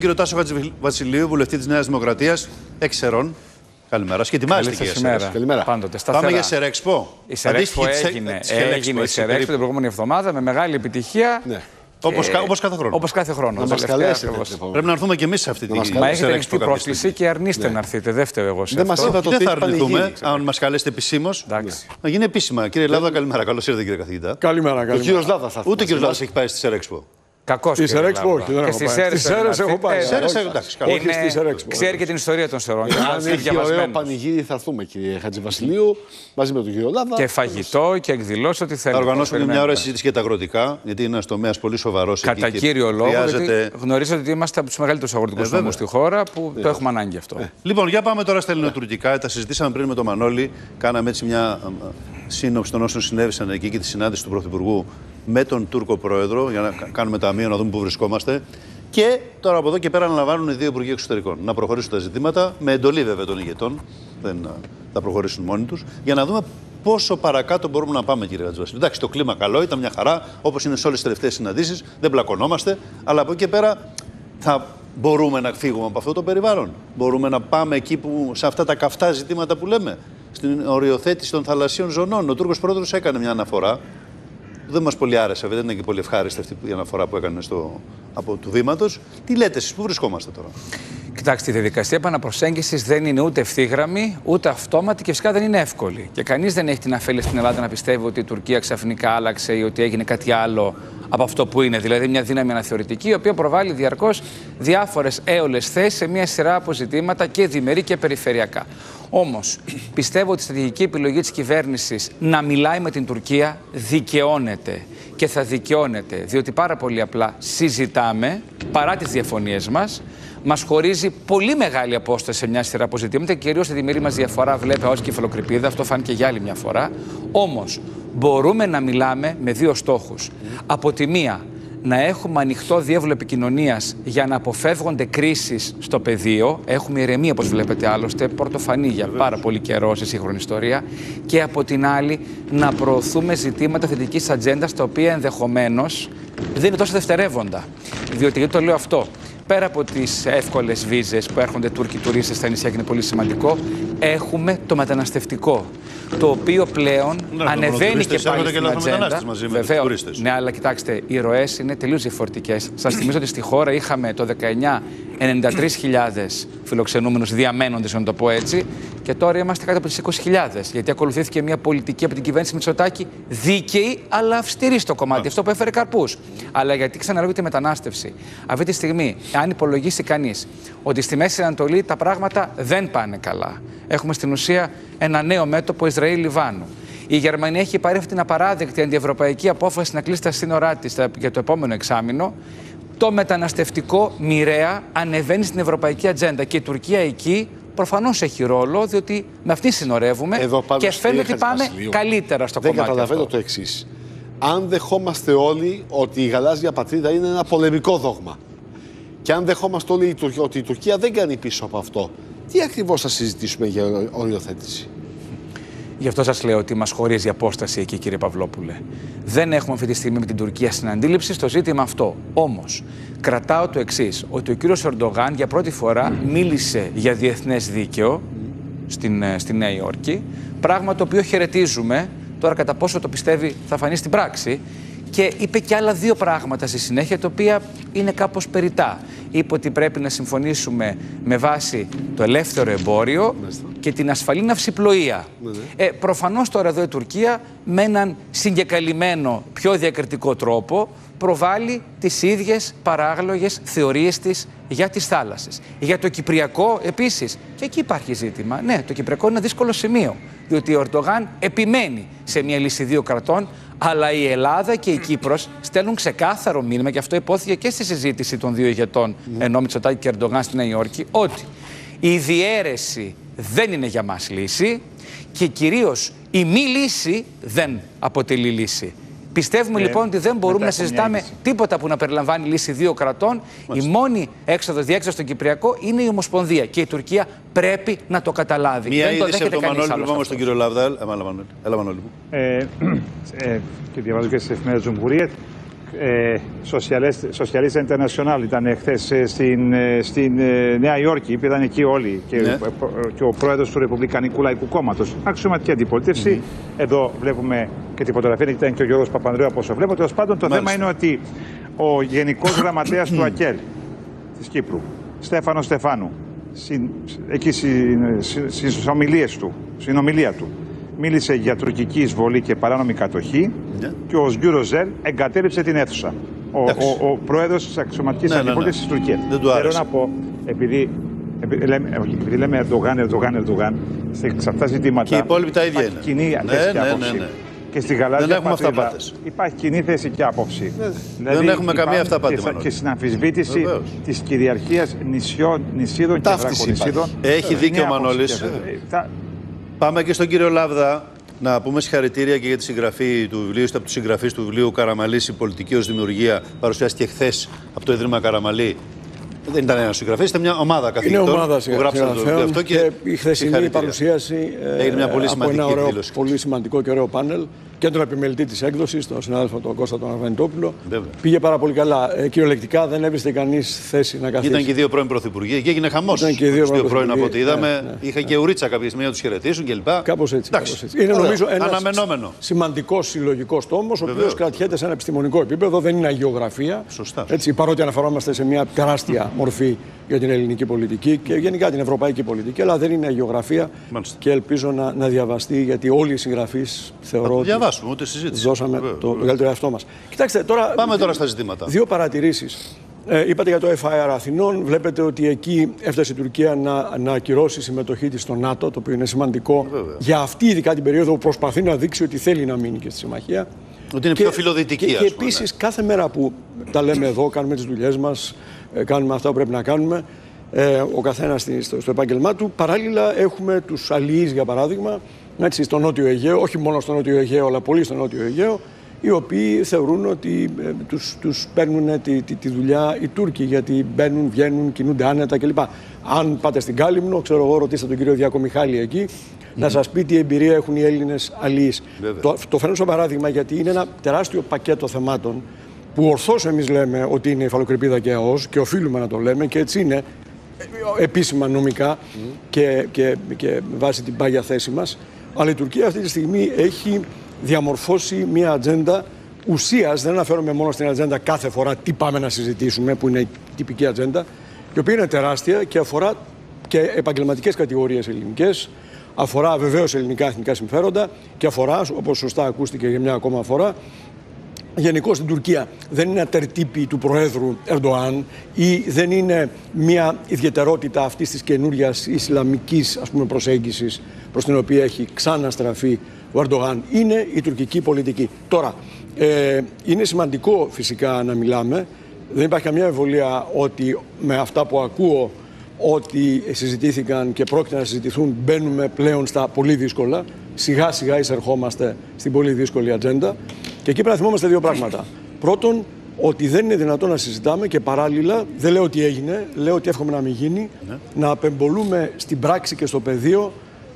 Κύριο Τάσο Βασιλείου, βουλευτή της Νέας Δημοκρατίας, εξαιρών. Καλημέρα. Και ετοιμάζεστε Καλή και σας ημέρα. Καλημέρα. Πάντοτε, σταθερά. Πάμε για Σερέξπο. Η Σερέξπο έγινε, έγινε η Σερέξπο την προηγούμενη εβδομάδα με μεγάλη επιτυχία. Ναι. Όπως όπως κάθε χρόνο. Όπως κάθε χρόνο. Να μας τελευταία καλέσετε, ακριβώς. λοιπόν. Πρέπει να έρθουμε και εμείς σε αυτή τη μας Μα καλέσετε. έχετε Σερέξπο ανοιχτή κάποια πρόσκληση και αρνείστε να έρθετε. Δεν φταίω εγώ σε Δεν αυτό. μας είπατε στιγμή. ότι Δεν θα έχει αρνηθούμε πανηγύρι. αν μας καλέσετε επισήμως. Εντάξει. Να γίνει επίσημα. Κύριε Λάβδα, καλημέρα. Καλώς ήρθατε, κύριε καθηγητά. Καλημέρα, Ο καλημέρα. κύριος Λάδα θα Ούτε ο κύριος μας. Λάβδα έχει πάει στη Σερέξπο. Κακός. Στη Σερέξπο όχι, δεν Και έχω στη πάει. Σέρες Στη Σέρες πρέπει να έχω πάει. έρθει. Σέρες, Ε, εντάξει, καλά. Όχι στη Σερέξπο. Ξέρει και την ιστορία των Σερών. Αν Είναι έχει ωραίο διαβασμένος. πανηγύρι θα έρθουμε κύριε Χατζηβασιλείου μαζί με τον κύριο Λάδα. Και φαγητό και εκδηλώσει ό,τι θέλει. Θα οργανώσουμε μια Περιμένουμε. ωραία συζήτηση για τα αγροτικά, γιατί είναι ένας τομέας πολύ σοβαρός. Κατά κύριο λόγο, Χρειάζεται... γιατί γνωρίζετε ότι είμαστε από τους μεγαλύτερους αγροτικούς Ε, βέβαια. νομού στη χώρα που το έχουμε ανάγκη αυτό. Λοιπόν, για πάμε τώρα στα ελληνοτουρκικά. Τα συζητήσαμε πριν με τον Μανώλη. Κάναμε έτσι μια α, α, σύνοψη των όσων συνέβησαν εκεί και τη συνάντηση του Πρωθυπουργού με τον Τούρκο Πρόεδρο για να κα- κάνουμε ταμείο να δούμε πού βρισκόμαστε. Και τώρα από εδώ και πέρα αναλαμβάνουν οι δύο Υπουργοί Εξωτερικών να προχωρήσουν τα ζητήματα με εντολή βέβαια των ηγετών. Δεν α, θα προχωρήσουν μόνοι τους για να δούμε πόσο παρακάτω μπορούμε να πάμε, κύριε Ρατζβασίλη. Εντάξει, το κλίμα καλό, ήταν μια χαρά, όπως είναι σε όλες τις τελευταίες συναντήσεις. Δεν πλακωνόμαστε. Αλλά από εκεί και πέρα θα μπορούμε να φύγουμε από αυτό το περιβάλλον. Μπορούμε να πάμε εκεί που, σε αυτά τα καυτά ζητήματα που λέμε. Στην οριοθέτηση των θαλασσίων ζωνών. Ο Τούρκος Πρόεδρος έκανε μια αναφορά. Που Δεν μας πολύ άρεσε, βέβαια, δεν είναι και πολύ ευχάριστη αυτή η αναφορά που έκανε στο, από του βήματος. Τι λέτε εσείς, πού βρισκόμαστε τώρα; Κοιτάξτε, η διαδικασία επαναπροσέγγισης δεν είναι ούτε ευθύγραμμη, ούτε αυτόματη και φυσικά δεν είναι εύκολη. Και κανείς δεν έχει την αφέλεια στην Ελλάδα να πιστεύει ότι η Τουρκία ξαφνικά άλλαξε ή ότι έγινε κάτι άλλο από αυτό που είναι. Δηλαδή, μια δύναμη αναθεωρητική, η οποία προβάλλει διαρκώς διάφορες έολες θέσεις σε μια σειρά από ζητήματα και διμερεί και περιφερειακά. Όμως, πιστεύω ότι η στρατηγική επιλογή της κυβέρνησης να μιλάει με την Τουρκία δικαιώνεται και θα δικαιώνεται, διότι πάρα πολύ απλά συζητάμε παρά τις διαφωνίες μας. Μας χωρίζει πολύ μεγάλη απόσταση σε μια σειρά από ζητήματα, κυρίως τη διμερή μας διαφορά βλέπε ω κεφαλοκρηπίδα. Αυτό φάνηκε για άλλη μια φορά. Όμως, μπορούμε να μιλάμε με δύο στόχους. Από τη μία, να έχουμε ανοιχτό διεύλο επικοινωνίας για να αποφεύγονται κρίσεις στο πεδίο. Έχουμε ηρεμία, όπως βλέπετε άλλωστε, πορτοφανή για πάρα πολύ καιρό σε σύγχρονη ιστορία. Και από την άλλη, να προωθούμε ζητήματα θετικής ατζέντας, τα οποία ενδεχομένως δεν είναι τόσο δευτερεύοντα. Διότι γιατί το λέω αυτό; Πέρα από τις εύκολες βίζες που έρχονται Τούρκοι τουρίστες στα νησιά και είναι πολύ σημαντικό, έχουμε το μεταναστευτικό. Το οποίο πλέον Ναι, το ανεβαίνει μονοτουρίστες και πάλι έρχονται και στην ατζέντα. λαθρομετανάστες μαζί με τους Βεβαίως. τουρίστες. Ναι, αλλά κοιτάξτε, οι ροές είναι τελείως διαφορετικές. Σας θυμίζω ότι στη χώρα είχαμε το 19 93.000 φιλοξενούμενους διαμένοντες, να το πω έτσι, και τώρα είμαστε κάτω από τις 20.000. Γιατί ακολουθήθηκε μια πολιτική από την κυβέρνηση Μητσοτάκη δίκαιη, αλλά αυστηρή στο κομμάτι. Αυτό που έφερε καρπούς. Αλλά γιατί ξαναλέω τη μετανάστευση. Αυτή τη στιγμή, αν υπολογίσει κανείς ότι στη Μέση Ανατολή τα πράγματα δεν πάνε καλά, έχουμε στην ουσία ένα νέο μέτωπο Ισραήλ-Λιβάνου. Η Γερμανία έχει πάρει αυτή την απαράδεκτη αντιευρωπαϊκή απόφαση να κλείσει τα σύνορά της για το επόμενο εξάμεινο. Το μεταναστευτικό μοιραία ανεβαίνει στην ευρωπαϊκή ατζέντα και η Τουρκία εκεί προφανώς έχει ρόλο, διότι με αυτή συνορεύουμε Εδώ πάντως, και φαίνεται κύριε ότι πάμε Χατζηβασιλείου, καλύτερα στο Δεν κομμάτι. καταλαβαίνω αυτό. το εξής. Αν δεχόμαστε όλοι ότι η γαλάζια πατρίδα είναι ένα πολεμικό δόγμα και αν δεχόμαστε όλοι η Τουρκία- ότι η Τουρκία δεν κάνει πίσω από αυτό, τι ακριβώς θα συζητήσουμε για οριοθέτηση; Γι' αυτό σας λέω ότι μας χωρίζει η απόσταση εκεί, κύριε Παυλόπουλε. Δεν έχουμε αυτή τη στιγμή με την Τουρκία συναντήληψη στο ζήτημα αυτό. Όμως, κρατάω το εξής: ότι ο κύριος Ερντογάν για πρώτη φορά μίλησε για διεθνές δίκαιο στην, ε, στη Νέα Υόρκη. Πράγμα το οποίο χαιρετίζουμε. Τώρα, κατά πόσο το πιστεύει, θα φανεί στην πράξη. Και είπε και άλλα δύο πράγματα στη συνέχεια, τα οποία είναι κάπως περιτά. Είπε ότι πρέπει να συμφωνήσουμε με βάση το ελεύθερο εμπόριο και την ασφαλή ναυσιπλοεία. Ε, προφανώς τώρα εδώ η Τουρκία με έναν συγκεκαλυμμένο, πιο διακριτικό τρόπο προβάλλει τις ίδιες παράγλογες θεωρίες της για τις θάλασσες. Για το Κυπριακό επίσης, και εκεί υπάρχει ζήτημα. Ναι, το Κυπριακό είναι ένα δύσκολο σημείο, διότι ο Ερντογάν επιμένει σε μια λύση δύο κρατών, αλλά η Ελλάδα και η Κύπρος στέλνουν ξεκάθαρο μήνυμα, και αυτό υπόθηκε και στη συζήτηση των δύο ηγετών, ενώ Μητσοτάκη και Ερντογάν στη Νέα Υόρκη, ότι η διαίρεση δεν είναι για μας λύση και κυρίως η μη λύση δεν αποτελεί λύση. Πιστεύουμε Ε, λοιπόν ότι δεν μπορούμε μετά να από μια συζητάμε λύση. τίποτα που να περιλαμβάνει λύση δύο κρατών. Η μόνη έξοδος διέξοδος στο Κυπριακό είναι η Ομοσπονδία και η Τουρκία πρέπει να το καταλάβει. Μία δεν το είδηση δέχεται από τον κανείς Μανώλη, άλλος λοιπόν, αυτός. στον κύριο Λαβδάλ. Έλα, Μανώλη. Έλα, Μανώλη μου. Ε, ε, και διαβάζω και στις εφημερίδες Τζουμχουρίετ. Ε, Socialist International ήταν χθες ε, στην, ε, στην ε, Νέα Υόρκη, ήταν εκεί όλοι και, Ναι. και ο πρόεδρος του Ρεπουμπλικανικού Λαϊκού Κόμματος. Αξιωματική αντιπολίτευση. Εδώ βλέπουμε και τη φωτογραφία, ήταν και ο Γιώργος Παπανδρέου από όσο βλέπω. Τέλος πάντων, το Μάλιστα. θέμα είναι ότι ο Γενικός Γραμματέας του ΑΚΕΛ της Κύπρου, Στέφανος Στεφάνου, συν, εκεί στις ομιλίες του, στην ομιλία του, μίλησε για τουρκική εισβολή και παράνομη κατοχή Ναι. και ο Σγκύρο Ζελ εγκατέλειψε την αίθουσα. Ο, Εντάξει. ο, ο πρόεδρος της αξιωματικής Ναι, ναι, ναι. αντιπολίτευση της Τουρκίας. Δεν του Θέλω άρεσε. να πω, επειδή, επειδή, λέμε, όχι, επειδή λέμε Ερντογάν, Ερντογάν, Ερντογάν, σε, σε αυτά τα ζητήματα. Και οι υπόλοιποι τα ίδια υπάρχει είναι. Κοινή Ναι, θέση και ναι, ναι, άποψη. ναι. Και στη γαλάζια Δεν έχουμε πατρίδα αυταπάτες. Υπάρχει κοινή θέση και άποψη. Δεν έχουμε καμία υπάρχουν αυταπάτη, Και, Μανώλη. και στην αμφισβήτηση Βεβαίως. της κυριαρχίας νησιών, νησίδων και Ταύτιση βραχονησίδων. Έχει Είναι δίκιο ο άποψη Πάμε και στον κύριο Λάβδα να πούμε συγχαρητήρια και για τη συγγραφή του βιβλίου. Είστε από τους συγγραφείς του βιβλίου Καραμαλής, η πολιτική ως δημιουργία. Παρουσιάστηκε χθες από το Ιδρύμα Καραμαλή. Δεν ήταν ένας συγγραφέας, ήταν μια ομάδα Είναι καθηγητών ομάδα που γράψαν το βιβλίο συγγραφέων αυτό. και, η χθεσινή συγχαρητήρια. παρουσίαση ε, Έγινε μια πολύ από σημαντική ένα ωραίο, εκδήλωση. πολύ σημαντικό και ωραίο πάνελ και τον επιμελητή της έκδοσης, τον συνάδελφο τον Κώστα τον Αρβανιτόπουλο. Βέβαια. Πήγε πάρα πολύ καλά. Ε, κυριολεκτικά δεν έβριστε κανείς θέση να καθίσει. Ήταν και οι δύο πρώην πρωθυπουργοί και έγινε χαμός. Ήταν και οι δύο πρώην πρώην από ό,τι πρωθυπουργοί. είδαμε. Ναι, ναι, Είχα και ουρίτσα κάποια στιγμή να τους χαιρετήσουν κλπ. Κάπως έτσι. Εντάξει. Κάπως έτσι. Είναι Ωραίο. νομίζω ένας Αναμενόμενο. σημαντικός συλλογικός τόμος, ο οποίος Βεβαίως. κρατιέται σε ένα επιστημονικό επίπεδο, δεν είναι αγιογραφία. Σωστά. Έτσι, παρότι αναφερόμαστε σε μια τεράστια μορφή για την ελληνική πολιτική και γενικά την ευρωπαϊκή πολιτική, αλλά δεν είναι αγιογραφία Μάλιστα. και ελπίζω να, να διαβαστεί γιατί όλοι οι συγγραφείς Θα θεωρώ το ότι διαβάσουμε, ούτε συζήτηση. δώσαμε Βεβαίως, το, το βεβαίως. καλύτερο εαυτό μας. Κοιτάξτε τώρα. Πάμε τώρα στα ζητήματα. Δύο παρατηρήσεις. Ε, είπατε για το FIR Αθηνών. Βλέπετε ότι εκεί έφτασε η Τουρκία να, να ακυρώσει συμμετοχή της στο ΝΑΤΟ, το οποίο είναι σημαντικό Βέβαια. για αυτή ειδικά την περίοδο που προσπαθεί να δείξει ότι θέλει να μείνει και στη συμμαχία. Ότι είναι πιο φιλοδυτική, Και, ας και πούμε, επίσης ναι. κάθε μέρα που τα λέμε εδώ, κάνουμε τις δουλειές μας, κάνουμε αυτά που πρέπει να κάνουμε, ε, ο καθένας στο, στο επάγγελμά του. Παράλληλα, έχουμε τους αλληλείς, για παράδειγμα, έτσι, στο Νότιο Αιγαίο, όχι μόνο στο Νότιο Αιγαίο, αλλά πολύ στο Νότιο Αιγαίο, οι οποίοι θεωρούν ότι ε, τους, τους παίρνουν τη, τη, τη δουλειά οι Τούρκοι, γιατί μπαίνουν, βγαίνουν, κινούνται άνετα κλπ. Αν πάτε στην Κάλυμνο, ξέρω εγώ, ρωτήστε τον κύριο Διακό Μιχάλη εκεί, να σας πει τι εμπειρία έχουν οι Έλληνες αλληλείς. Βέβαια. Το, το φέρνω σαν παράδειγμα γιατί είναι ένα τεράστιο πακέτο θεμάτων που ορθώς εμείς λέμε ότι είναι υφαλοκρηπίδα και ΑΟΣ και οφείλουμε να το λέμε και έτσι είναι ε, επίσημα νομικά και, και, και με βάση την πάγια θέση μας. Αλλά η Τουρκία αυτή τη στιγμή έχει διαμορφώσει μια ατζέντα ουσίας, δεν αναφέρομαι μόνο στην ατζέντα κάθε φορά τι πάμε να συζητήσουμε, που είναι η τυπική ατζέντα, η οποία είναι τεράστια και αφορά και επαγγελματικές κατηγορίες ελληνικές, αφορά βεβαίως ελληνικά εθνικά συμφέροντα και αφορά, όπως σωστά ακούστηκε για μια ακόμα φορά, γενικώς στην Τουρκία δεν είναι ατερτύπη του Προέδρου Ερντοάν ή δεν είναι μια ιδιαιτερότητα αυτής της καινούριας Ισλαμικής προσέγγισης προς την οποία έχει ξαναστραφεί ο Ερντογάν. Είναι η τουρκική πολιτική. Τώρα, ε, είναι σημαντικό φυσικά να μιλάμε. Δεν υπάρχει καμιά εμβολία ότι με αυτά που ακούω ότι συζητήθηκαν και πρόκειται να συζητηθούν μπαίνουμε πλέον στα πολύ δύσκολα. Σιγά σιγά εισερχόμαστε στην πολύ δύσκολη ατζέντα. Και εκεί πρέπει να θυμόμαστε δύο πράγματα. Πρώτον, ότι δεν είναι δυνατόν να συζητάμε και παράλληλα, δεν λέω ότι έγινε, λέω ότι εύχομαι να μην γίνει, να απεμπολούμε στην πράξη και στο πεδίο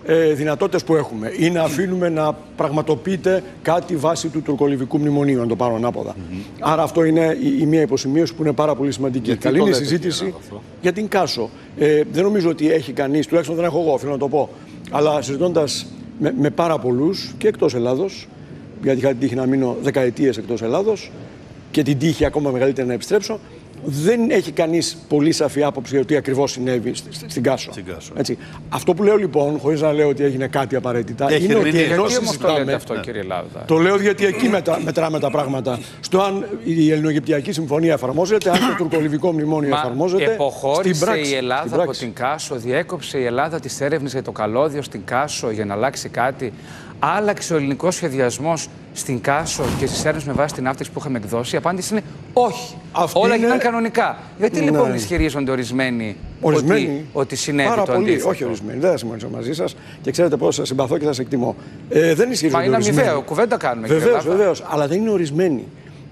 ε, δυνατότητες που έχουμε ή να αφήνουμε να πραγματοποιείται κάτι βάσει του τουρκολιβικού μνημονίου, αν το πάρω ανάποδα. Άρα αυτό είναι η, η μία υποσημείωση που είναι πάρα πολύ σημαντική. Γιατί Καλή το είναι η λέτε, συζήτηση κύριε Ράδο, αυτό; για την Κάσο. Ε, δεν νομίζω ότι έχει κανείς, τουλάχιστον δεν έχω εγώ, θέλω να το πω. Αλλά συζητώντας με, με πάρα πολλούς και εκτός Ελλάδος, γιατί είχα την τύχη να μείνω δεκαετίες εκτός Ελλάδος και την τύχη ακόμα μεγαλύτερη να επιστρέψω, δεν έχει κανείς πολύ σαφή άποψη για το τι ακριβώς συνέβη στη- στη- στην Κάσο. Στην Κάσο. Έτσι. Αυτό που λέω λοιπόν, χωρίς να λέω ότι έγινε κάτι απαραίτητα, Έχει είναι ότι ερμηνεία. ενώ Γιατί όμως το συζητάμε. λέτε αυτό, κύριε Λάβδα. Το λέω γιατί εκεί μετα, μετράμε τα πράγματα. Στο αν η Ελληνογυπτιακή Συμφωνία εφαρμόζεται, αν το τουρκολιβικό μνημόνιο Μα εφαρμόζεται. εποχώρησε στην πράξη, η Ελλάδα στην από πράξη. την Κάσο, διέκοψε η Ελλάδα τις έρευνες για το καλώδιο στην Κάσο για να αλλάξει κάτι. Άλλαξε ο ελληνικός σχεδιασμός στην Κάσο και στις έρευνες με βάση την άφηξη που είχαμε εκδώσει. Η απάντηση είναι όχι. Αυτή Όλα είναι- γίνανε κανονικά. Γιατί Ναι. λοιπόν ισχυρίζονται ορισμένοι Ορισμένοι. ότι, ότι συνέβη Πάρα το πολύ. αντίθετο; Όχι ορισμένοι. Δεν θα συμφωνήσω μαζί σας και ξέρετε πώς σας συμπαθώ και σας εκτιμώ. Ε, δεν ισχυρίζονται. Μα είναι ορισμένοι. αμοιβαίο. Κουβέντα κάνουμε. κύριε Βεβαίως, Λάβδα. βεβαίως. Αλλά δεν είναι ορισμένοι.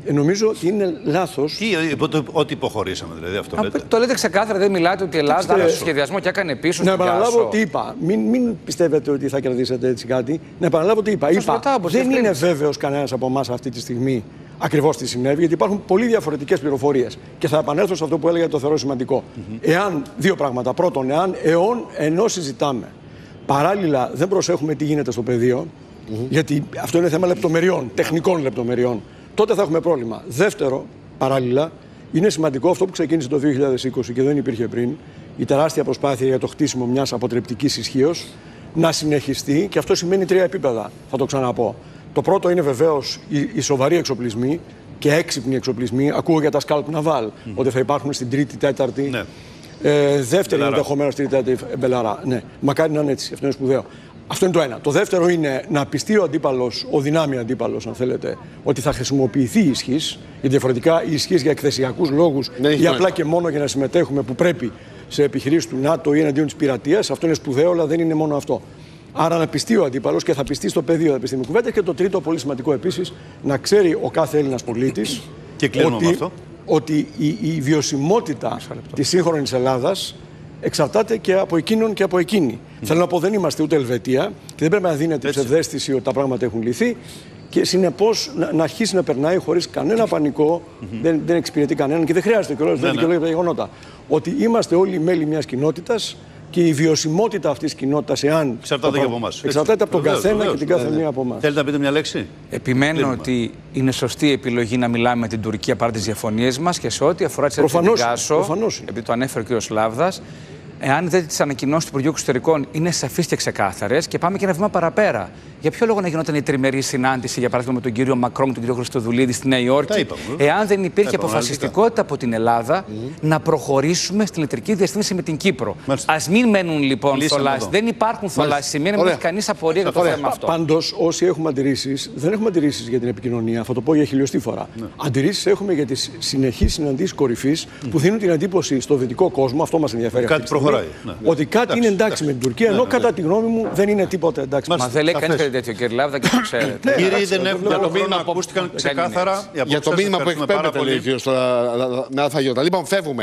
Ε, νομίζω ότι είναι λάθος. Τι, υπό- ότι υποχωρήσαμε δηλαδή αυτό Α, λέτε. Το λέτε ξεκάθαρα, δεν μιλάτε ότι η Ελλάδα Κοιτάξτε, άλλαξε σχεδιασμό και έκανε πίσω Να στην επαναλάβω Κάσο. τι είπα. Μην, μην πιστεύετε ότι θα κερδίσετε έτσι κάτι. Να επαναλάβω τι είπα. Σας είπα ρωτάω, πώς δεν είναι διευκρίνησε. βέβαιος κανένας από εμάς αυτή τη στιγμή ακριβώς τι συνέβη, γιατί υπάρχουν πολύ διαφορετικές πληροφορίες. Και θα επανέλθω σε αυτό που έλεγα το θεωρώ σημαντικό. Εάν, δύο πράγματα. Πρώτον, εάν αιών ενώ συζητάμε, παράλληλα δεν προσέχουμε τι γίνεται στο πεδίο, γιατί αυτό είναι θέμα λεπτομεριών, τεχνικών λεπτομεριών, τότε θα έχουμε πρόβλημα. Δεύτερο, παράλληλα, είναι σημαντικό αυτό που ξεκίνησε το 2020 και δεν υπήρχε πριν, η τεράστια προσπάθεια για το χτίσιμο μιας αποτρεπτικής ισχύως να συνεχιστεί και αυτό σημαίνει τρία επίπεδα. Θα το ξαναπώ. Το πρώτο είναι βεβαίως οι, οι σοβαροί εξοπλισμοί και έξυπνοι εξοπλισμοί. Ακούω για τα Scalp Naval, ότι θα υπάρχουν στην τρίτη, τέταρτη. Ναι. Ε, δεύτερη Μπελαρά. ενδεχομένως τρίτη, τέταρτη ε, μπελαρά. Ναι, μακάρι να είναι έτσι. Αυτό είναι σπουδαίο. Αυτό είναι το ένα. Το δεύτερο είναι να πειστεί ο αντίπαλος, ο δυνάμει αντίπαλος, αν θέλετε, ότι θα χρησιμοποιηθεί η ισχύς. Γιατί διαφορετικά η ισχύς για εκθεσιακούς λόγους Δεν έχει ή απλά νόημα. και μόνο για να συμμετέχουμε που πρέπει σε επιχειρήσεις του ΝΑΤΟ ή εναντίον της πειρατείας, αυτό είναι σπουδαίο, αλλά δεν είναι μόνο αυτό. Άρα να πιστεί ο αντίπαλος και θα πιστεί στο πεδίο επιστήμη κουβέντα. Και το τρίτο, πολύ σημαντικό επίσης, να ξέρει ο κάθε Έλληνας πολίτης Και κλείνουμε ότι, με αυτό. ότι η, η βιωσιμότητα της σύγχρονης Ελλάδας εξαρτάται και από εκείνον και από εκείνη. Θέλω να πω, δεν είμαστε ούτε Ελβετία και δεν πρέπει να δίνεται Έτσι. ψευδέστηση ότι τα πράγματα έχουν λυθεί και συνεπώς να, να αρχίσει να περνάει χωρίς κανένα πανικό, δεν, δεν εξυπηρετεί κανέναν και δεν χρειάζεται κιόλας, δεν ναι. δικαιολογεί τα γεγονότα. Ότι είμαστε όλοι μέλη μιας κοινότητας και η βιωσιμότητα αυτής της κοινότητας, εάν. Εξαρτάται το και πράγμα- από εμάς. Εξαρτάται από τον Βεβαίως, καθένα βεβαίως. και την κάθε μία από εμάς. Θέλετε να πείτε μια λέξη; Επιμένω Κλείνουμε. ότι είναι σωστή η επιλογή να μιλάμε με την Τουρκία παρά τις διαφωνίες μας και σε ό,τι αφορά τις Προφανώς, Γκάσο, προφανώς είναι. επειδή το ανέφερε ο κ. Λάβδας, εάν δείτε τις ανακοινώσει του Υπουργείου Εξωτερικών, είναι σαφείς και ξεκάθαρες και πάμε και ένα βήμα παραπέρα. Για ποιο λόγο να γινόταν η τριμερή συνάντηση, για παράδειγμα, με τον κύριο Μακρόν και τον κύριο Χριστοδουλίδη στη Νέα Τα Υόρκη, είπαμε, βέβαια. εάν δεν υπήρχε Τα είπαμε αποφασιστικότητα από την Ελλάδα να προχωρήσουμε στην ηλεκτρική διαστήμηση με την Κύπρο. Μάλιστα. Α μην μένουν λοιπόν Λύσαμε θολάσει. εδώ. Δεν υπάρχουν θολάσει. Σημαίνει να μην Ωραία. έχει κανείς απορία για το Ωραία. θέμα αυτό. Πάντως, όσοι έχουμε αντιρρήσεις, δεν έχουμε αντιρρήσεις για την επικοινωνία. Θα το πω για χιλιοστή φορά. Ναι. Αντιρρήσεις έχουμε για τις συνεχείς συναντήσεις κορυφής που δίνουν την εντύπωση στο δυτικό κόσμο, αυτό μας ενδιαφέρει. Κάτι αυτή τη στιγμή, προχωράει. Ναι. Ότι κάτι Εντάξει, είναι εντάξει, εντάξει. με την Τουρκία, ενώ Ναι, ναι, κατά τη γνώμη μου δεν είναι τίποτα εντάξει. Μάλιστα. Μα δεν λέει κανεί Σαφές. κάτι τέτοιο, κύριε Λάβδα, και το ξέρετε. Ναι, Κύριοι εντάξει, δεν το έχουν βλέπω. άλλο το μήνυμα χρόνο, που- ακούστηκαν δεν είναι ξεκάθαρα. έτσι. οι Για το απόψεις σας. μήνυμα που Ευχαριστούμε πάρα εκπέμπεται, λέει πολύ. ο κύριο με αλφαγιώτα. Λοιπόν, φεύγουμε.